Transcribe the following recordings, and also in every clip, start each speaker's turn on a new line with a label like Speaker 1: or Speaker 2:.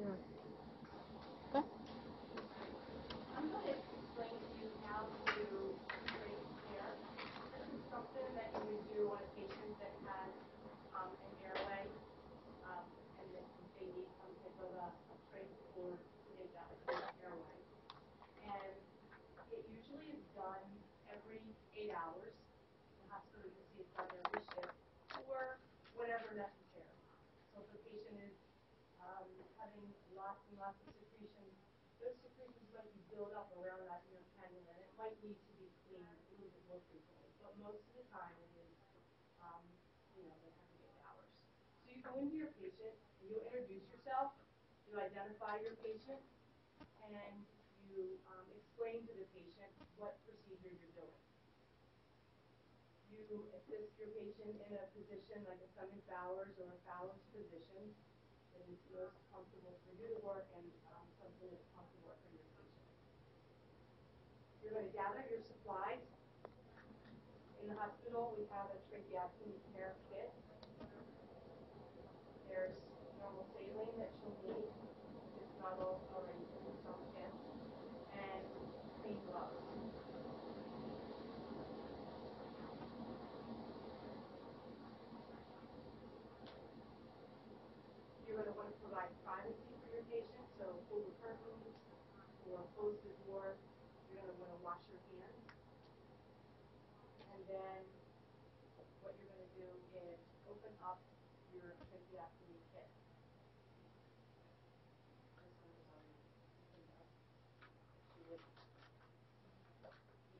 Speaker 1: Yeah.
Speaker 2: I'm going to explain to you how to trach care. This is something that you would do on a patient that has um, an airway, um, and that they need some type of a a trach that airway. And it usually is done every eight hours. The hospital, you see it's done every shift, or whatever necessary. So if the patient is um, having lots of secretions, those secretions might be built up around that canal, and it might need to be cleaned a little bit more frequently. But most of the time, it is, um, you know, like every eight hours. So you go into your patient, and you introduce yourself, you identify your patient, and you um, explain to the patient what procedure you're doing. You assist your patient in a position like a semi-Fowler's or a Fowler's position is most comfortable for you or and um, something that's comfortable for your patient. You're going to gather your supplies. In the hospital, we have a tracheostomy care kit. There's normal saline that you'll need. if It's not all already in the stone kit. And clean gloves. You're going to want to provide privacy for your patient, so pull the curtains or close the door. You're going to want to wash your hands. And then what you're going to do is open up your tracheostomy kit. This one is. Would-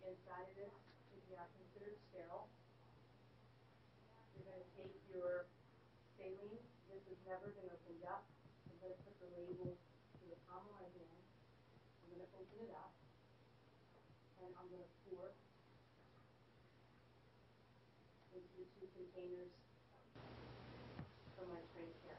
Speaker 2: The inside of this is not considered sterile. You're going to take your saline, this has never been opened up. I'm gonna put the label to the palm of my hand. I'm gonna open it up. And I'm gonna pour into the two containers from my trained care.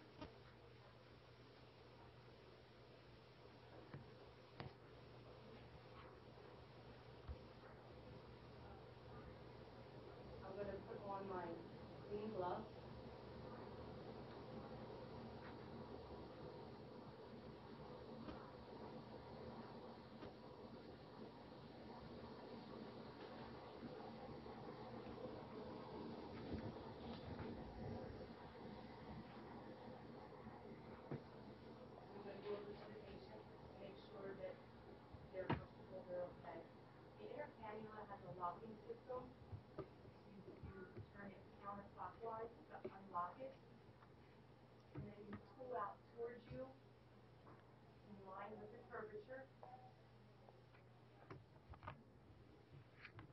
Speaker 2: I'm gonna put on my clean gloves. I'm gonna go over to the patient, make sure that they're comfortable, they're okay. The inner cannula has a locking system. You, you turn it counterclockwise to unlock it. And then you pull out towards you in line with the curvature.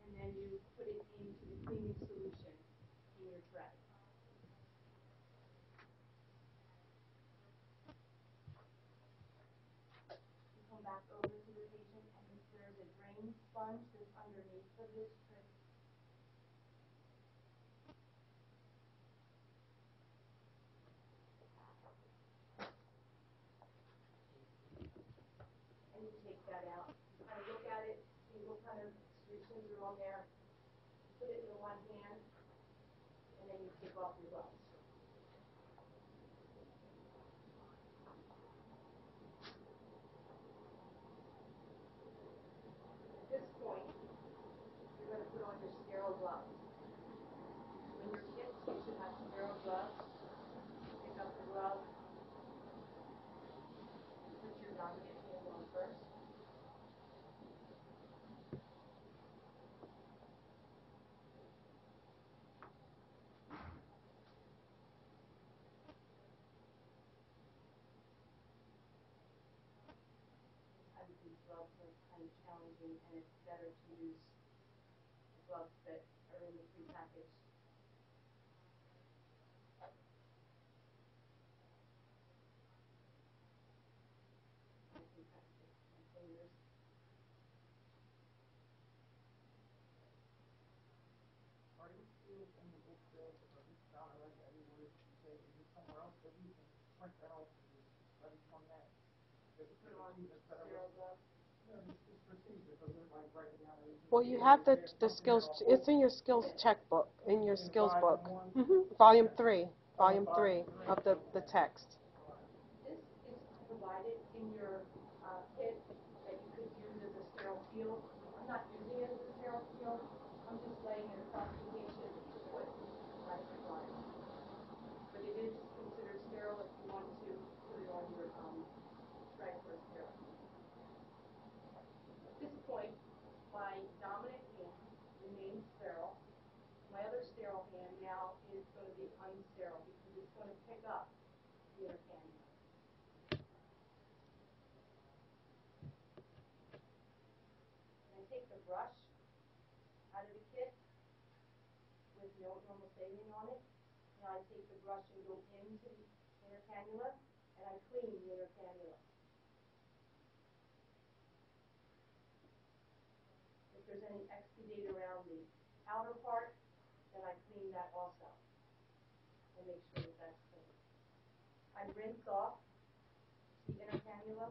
Speaker 2: And then you put it into the cleaning solution your. You come back over to the patient and there's a drain sponge that's underneath of this tray. And you take that out, you kind of look at it, see what kind of secretions are on there. 12 through 12. Challenging, and it's better to use gloves that are in the prepackaged. I can kind of take my fingers.
Speaker 3: Are you still in the book sale, or you found it like everywhere you say, is it somewhere else that you can print that off and just let it come back? Just
Speaker 2: Put on
Speaker 3: procedure set up.
Speaker 2: sterile gloves.
Speaker 3: Yeah, this is procedure, so then like write it down. and you
Speaker 1: Well, you have the, the skills, it's in your skills checkbook, in your skills book.
Speaker 3: one?
Speaker 1: hmm volume three, volume
Speaker 3: volume
Speaker 1: three
Speaker 3: three,
Speaker 1: of the, the text.
Speaker 2: This is provided in your uh, kit that you could use as a sterile field. I'm not using it as a sterile field, I'm just laying it across the patient to put right on it. But it is considered sterile if you want to put it on your um, tray for sterile. At this point, my dominant hand remains sterile. My other sterile hand now is going to be unsterile because it's going to pick up the inner cannula. And I take the brush out of the kit with no normal saline on it. And I take the brush and go into the inner cannula and I clean the inner cannula. If there's any exudate around the outer part, then I clean that also. And make sure that that's clean. I rinse off the inner cannula.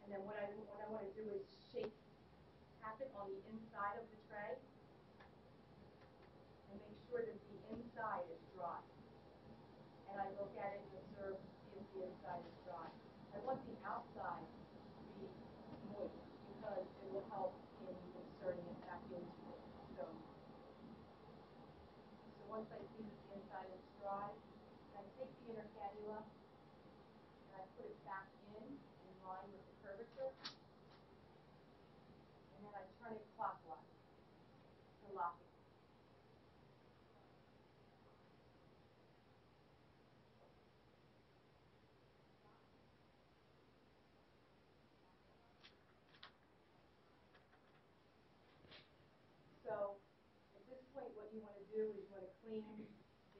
Speaker 2: And then what I, what I want to do is shake, tap it on the inside of the tray and make sure that the inside is dry. And I look at it and observe, see if the inside is dry. I want the outside to be moist because it will help in inserting it back into the stone. So once I see that the inside is dry, then I take the inner cannula and I put it back in, in line with the curvature. And then I turn it clockwise to lock it. So at this point, what you want to do is you want to clean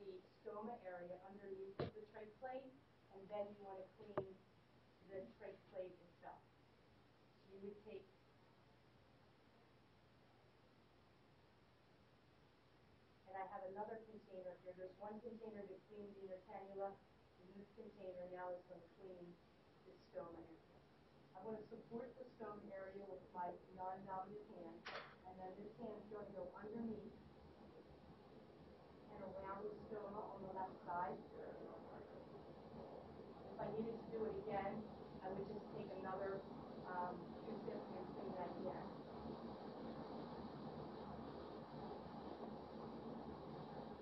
Speaker 2: the stoma area underneath the trach plate, and then you want to clean the trach plate itself. So you would take and I have another container here. There's one container to clean the inner cannula, this container now is going to clean the stoma area. I'm going to support the stoma area with my non-dominant hand, and then this hand is going to go underneath and around the stoma on the left side. If I needed to do it again, I would just take another um, Q-tip and clean that again.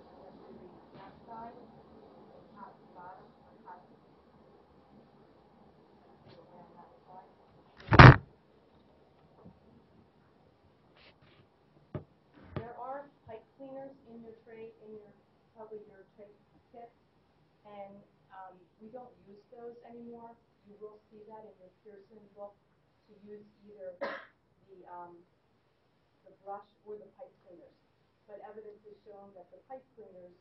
Speaker 2: I went to the left side, top to bottom, or top to around that side. There are pipe cleaners in your tray, in your, probably your tray kit, and, um, we don't use those anymore. You will see that in your Pearson book, to use either the, um, the brush or the pipe cleaners. But evidence has shown that the pipe cleaners,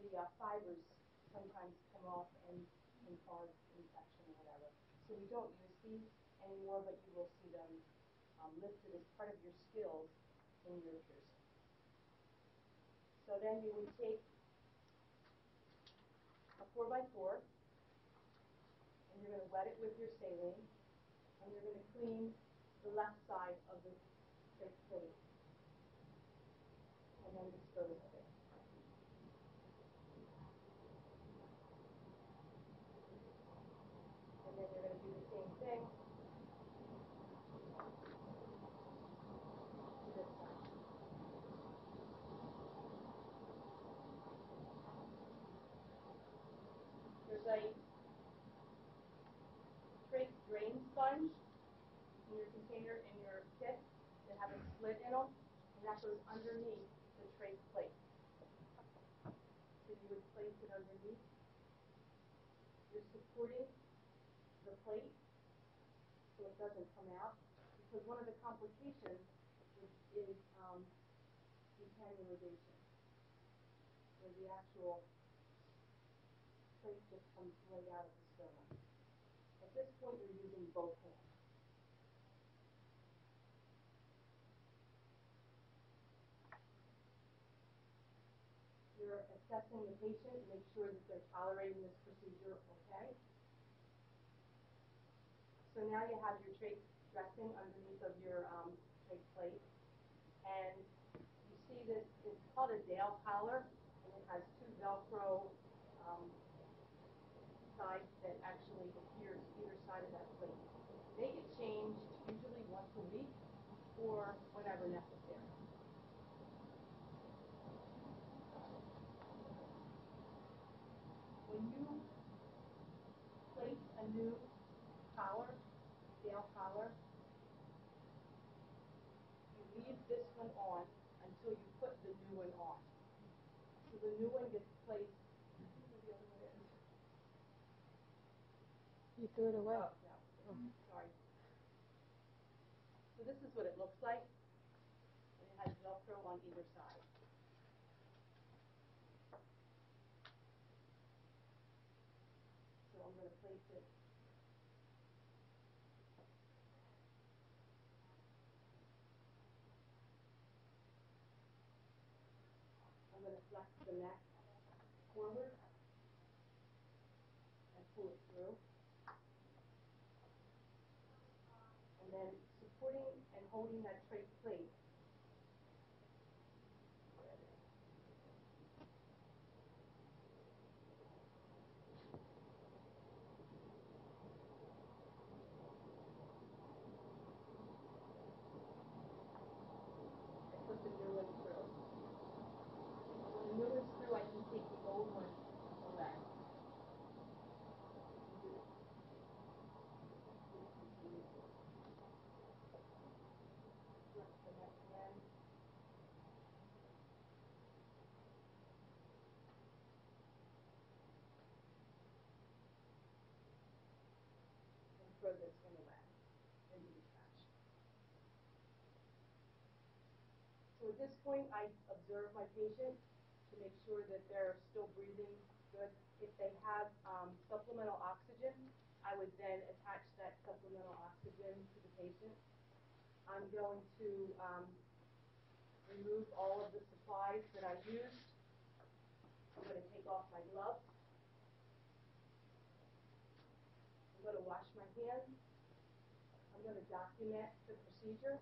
Speaker 2: the uh, fibers sometimes come off and can cause infection or whatever. So we don't use these anymore, but you will see them, um, listed as part of your skills in your Pearson. So then you would take a four by four, and you're gonna wet it with your saline, and you're gonna clean the left side of the trach plate. And then dispose of it. And then you're gonna do the same thing to this side. There's a trach drain sponge in your container, in your kit, that have a slit in them, and that goes underneath the trach plate. So you would place it underneath. You're supporting the plate so it doesn't come out, because one of the complications is, is, um. Where the actual plate just comes right out of the stoma. At this point, you're using both hands. Assessing the patient, make sure that they're tolerating this procedure okay. So now you have your trach dressing underneath of your, um, trach plate. And you see this, it's called a Dale collar, and it has two Velcro, um, sides that actually adhere to either side of that plate. They get changed usually once a week or whenever necessary. When you place a new collar, Dale collar, you leave this one on until you put the new one on. So the new one gets placed, I don't know where the other one.
Speaker 1: You threw it away.
Speaker 2: Oh, no, sorry. So this is what it looks like. It has Velcro on either side. So I'm gonna place it. I'm gonna flex the neck forward and pull it through. And then supporting and holding that trach plate. I put the new one through. When the new one's through, I can throw this into the trash. So at this point, I observe my patient to make sure that they're still breathing good. If they have um, supplemental oxygen, I would then attach that supplemental oxygen to the patient. I'm going to um, remove all of the supplies that I used. I'm going to take off my gloves. I'm going to wash my hands. I'm going to document the procedure.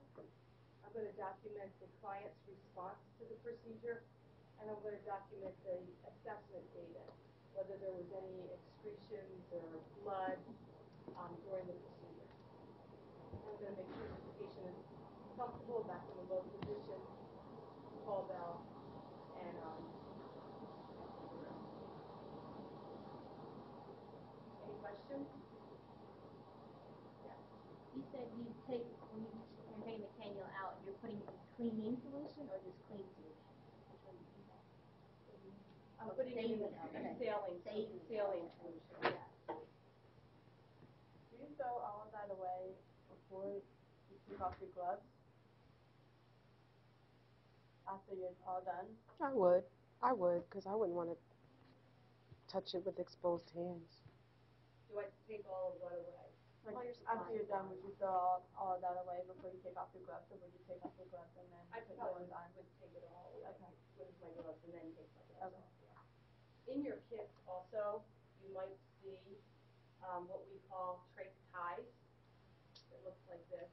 Speaker 2: I'm going to document the client's response to the procedure, and I'm going to document the assessment data, whether there was any excretions or blood um, during the procedure. I'm going to make sure that the patient is comfortable back in the low position, call bell, and um, any questions? Yes.
Speaker 4: You said you take, when you, you're taking the cannula out, you're putting cleaning solution or just clean solution? Which one do you have?
Speaker 2: I'm putting it in the
Speaker 4: saline, okay.
Speaker 2: saline,
Speaker 4: Saline.
Speaker 2: saline solution, yeah.
Speaker 5: Do you throw all of that away before you take off your gloves? After you're all done?
Speaker 1: I would. I would, because I wouldn't want to touch it with exposed hands.
Speaker 2: Do I take all of what away?
Speaker 5: Like,
Speaker 2: All your
Speaker 5: after you're done, would you throw all, all of that away before you take off your gloves, or would you take off your gloves and then
Speaker 2: I
Speaker 5: put
Speaker 2: probably
Speaker 5: yours on?
Speaker 2: would take it all away
Speaker 5: Okay.
Speaker 2: with my gloves and then take my gloves
Speaker 5: Okay.
Speaker 2: off, yeah. In your kit also, you might see, um, what we call trach ties. It looks like this.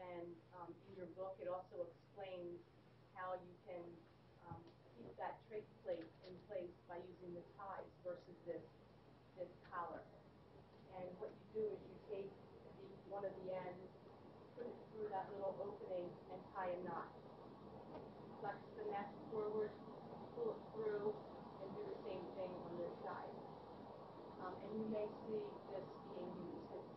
Speaker 2: And, um, in your book, it also explains how you can, um, keep that trach plate in place by using the ties versus this, this collar. And what you do is you take the, one of the ends, put it through that little opening and tie a knot. Flex the neck forward, pull it through, and do the same thing on this side. Um, and you may see this being used. It's,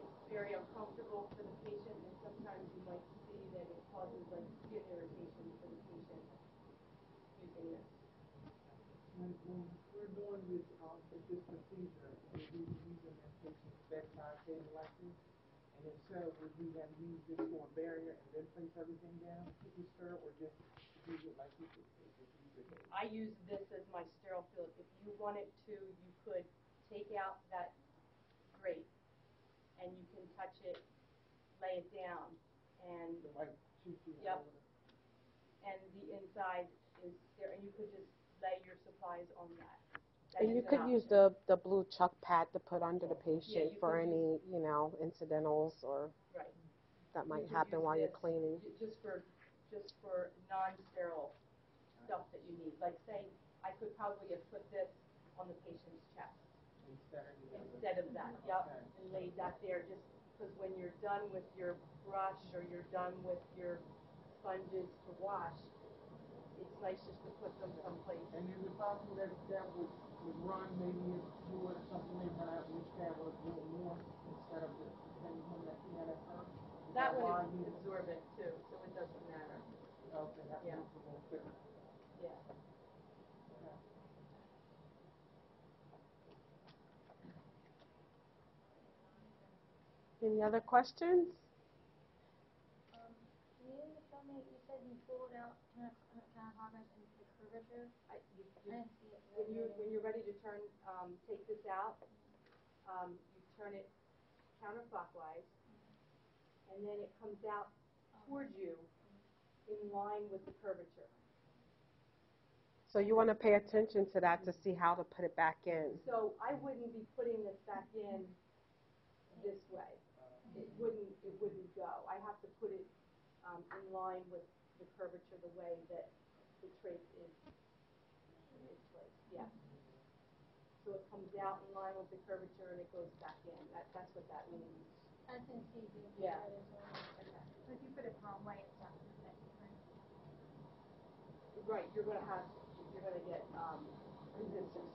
Speaker 2: it's very uncomfortable for the patient, and sometimes you might see that it causes like skin irritation for the patient using this.
Speaker 3: When, when we're doing this, um, with this procedure, would we be using that patient's bedside table like this? So, would we then use this for a barrier and then place everything down, keep it sterile, or just use it like you just did, just use your?
Speaker 2: I use this as my sterile field. If you wanted to, you could take out that grate and you can touch it, lay it down, and,
Speaker 3: So like, two feet
Speaker 2: Yep.
Speaker 3: over
Speaker 2: and the inside is there, and you could just lay your supplies on that. That
Speaker 1: And you
Speaker 2: an
Speaker 1: could use the, the blue chuck pad to put under the oh, patient
Speaker 2: you
Speaker 1: for
Speaker 2: could
Speaker 1: any, you know, incidentals or
Speaker 2: Right.
Speaker 1: that might
Speaker 2: could
Speaker 1: happen
Speaker 2: use
Speaker 1: while you're
Speaker 2: this
Speaker 1: cleaning.
Speaker 2: ju- Just for, just for non-sterile stuff that you need. Like say, I could probably have put this on the patient's chest
Speaker 3: Instead of
Speaker 2: instead of that, yep,
Speaker 3: Okay.
Speaker 2: and laid that there, just because when you're done with your brush or you're done with your sponges to wash, it's nice just to put them someplace.
Speaker 3: And is it possible that that would, would run maybe if you were something maybe that which that was a little more instead of the the same that you had at first? Is
Speaker 2: That
Speaker 3: why
Speaker 2: one
Speaker 3: you-
Speaker 2: is absorbent too, so it doesn't matter,
Speaker 3: Okay, that
Speaker 2: Yeah.
Speaker 3: makes a little quicker.
Speaker 2: yeah.
Speaker 3: Okay.
Speaker 1: Any other questions?
Speaker 4: Um, can you show me, you said you pulled out kind of, kind of progress and the curvature?
Speaker 2: I, you,
Speaker 4: I didn't see it.
Speaker 2: When you, when you're ready to turn, um, take this out, um, you turn it counterclockwise, and then it comes out towards you in line with the curvature.
Speaker 1: So you want to pay attention to that to see how to put it back in.
Speaker 2: So I wouldn't be putting this back in this way. It wouldn't, it wouldn't go. I have to put it, um, in line with the curvature, the way that the trach is, is yeah. So it comes out in line with the curvature and it goes back in. That, that's what that means.
Speaker 4: I see the.
Speaker 2: Yeah.
Speaker 4: as well. So if you put it the wrong way, it's not right?
Speaker 2: Right, you're gonna have, you're gonna get, um, resistance.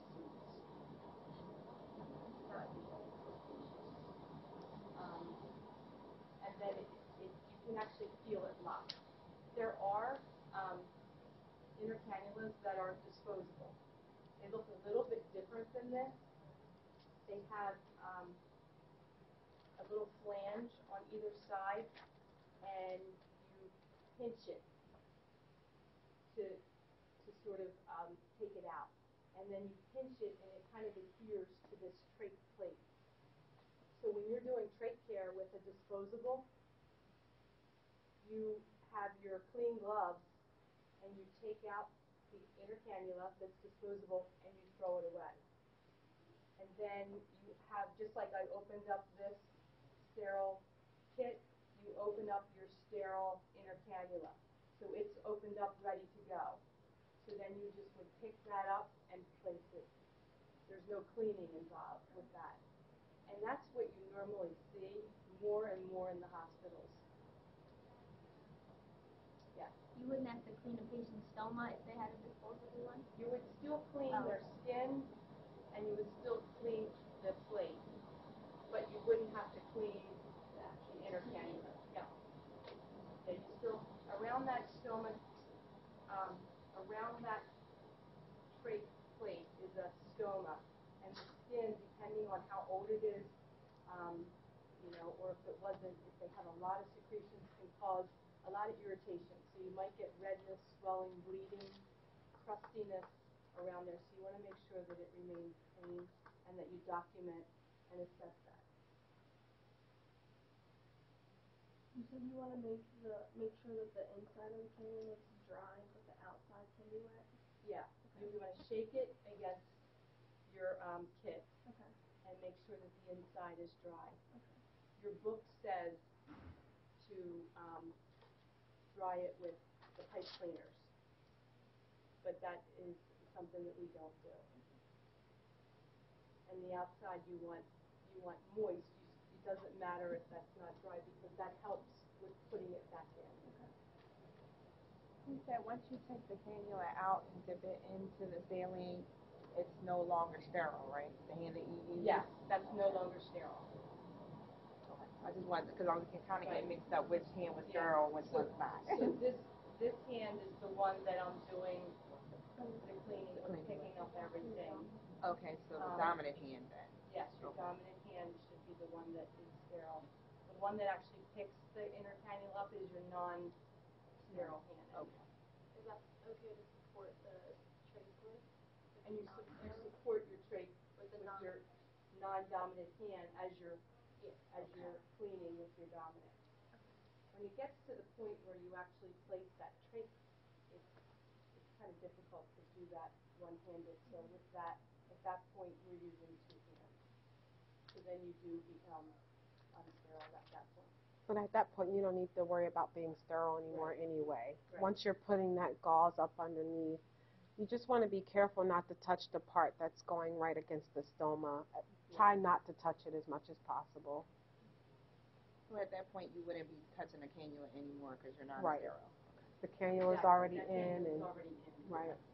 Speaker 2: Um, and then it, it, you can actually feel it lock. There are, um, inner cannulas that are disposable. Look a little bit different than this. They have, um, a little flange on either side, and you pinch it to, to sort of, um, take it out. And then you pinch it, and it kind of adheres to this trach plate. So when you're doing trach care with a disposable, you have your clean gloves, and you take out the inner cannula that's disposable, throw it away. And then you have, just like I opened up this sterile kit, you open up your sterile inner cannula. So it's opened up, ready to go. So then you just would pick that up and place it. There's no cleaning involved with that. And that's what you normally see more and more in the hospitals. Yeah.
Speaker 4: You wouldn't have to clean a patient's stoma if they had a?
Speaker 2: You would still clean their skin and you would still clean the plate, but you wouldn't have to clean the inner cannula. You still, around that stoma, um, around that trach plate is a stoma. And the skin, depending on how old it is, um, you know, or if it wasn't, if they have a lot of secretions, can cause a lot of irritation. So you might get redness, swelling, bleeding, crustiness around there. So you want to make sure that it remains clean and that you document and assess that.
Speaker 5: You said you wanna make the, make sure that the inside of the cannula is dry, but the outside can be wet?
Speaker 2: Yeah, you want to shake it against your um, kit
Speaker 5: Okay.
Speaker 2: and make sure that the inside is dry.
Speaker 5: Okay.
Speaker 2: Your book says to um, dry it with the pipe cleaners, but that is something that we don't do. And the outside you want you want moist. You, it doesn't matter if that's not dry because that helps with putting it back in.
Speaker 6: You said once you take the cannula out and dip it into the saline, it's no longer sterile, right? The hand that you use?
Speaker 2: Yes, that's no longer sterile.
Speaker 6: I just wanted, because I was kind of getting mixed up which hand was
Speaker 2: Yeah.
Speaker 6: sterile and which
Speaker 2: So-
Speaker 6: was not.
Speaker 2: So this this hand is the one that I'm doing the cleaning with,
Speaker 6: Cleaning.
Speaker 2: picking up everything.
Speaker 6: Okay, so the
Speaker 2: Um,
Speaker 6: dominant hand then.
Speaker 2: Yes, your
Speaker 6: Okay.
Speaker 2: dominant hand should be the one that is sterile. The one that actually picks the inner cannula up is your non-sterile hand.
Speaker 6: Okay.
Speaker 5: Is that okay to support the trach with?
Speaker 2: And you, su- you support your trach
Speaker 5: With the
Speaker 2: with
Speaker 5: non,
Speaker 2: your non-dominant hand as you're,
Speaker 5: Yeah.
Speaker 2: as you're cleaning with your dominant. When it gets to the point where you actually place that trach, it's, it's kind of difficult to do that one-handed. So with that, at that point, we're using two hands. So then you do become unsterile at that point.
Speaker 1: But at that point, you don't need to worry about being sterile anymore anyway.
Speaker 2: Right.
Speaker 1: Once you're putting that gauze up underneath, You just want to be careful not to touch the part that's going right against the stoma. Try not to touch it as much as possible.
Speaker 6: So at that point, you wouldn't be touching the cannula anymore because you're not
Speaker 1: Right.
Speaker 6: sterile.
Speaker 1: The cannula's
Speaker 7: Exactly,
Speaker 1: already in
Speaker 7: cannulas
Speaker 1: and,
Speaker 7: already in.
Speaker 1: Right.